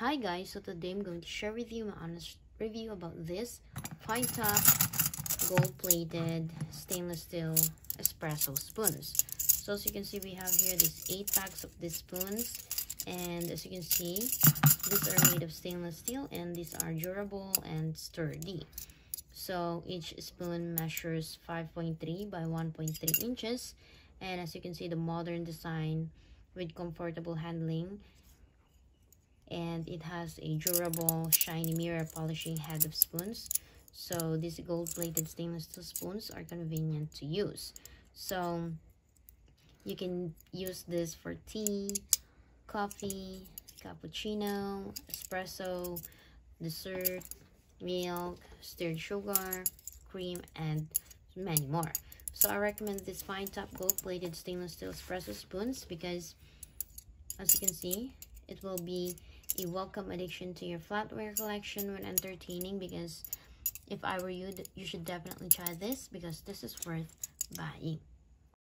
Hi guys, so today I'm going to share with you my honest review about this fine top gold plated stainless steel espresso spoons. So as you can see we have here these 8 packs of these spoons and as you can see these are made of stainless steel and these are durable and sturdy. So each spoon measures 5.3 by 1.3 inches and as you can see the modern design with comfortable handling and it has a durable shiny mirror polishing head of spoons. So these gold plated stainless steel spoons are convenient to use. So you can use this for tea coffee cappuccino espresso dessert milk stirred sugar cream and many more. So i recommend this fine top gold plated stainless steel espresso spoons because as you can see it will be a welcome addition to your flatware collection when entertaining because if I were you, you should definitely try this because this is worth buying.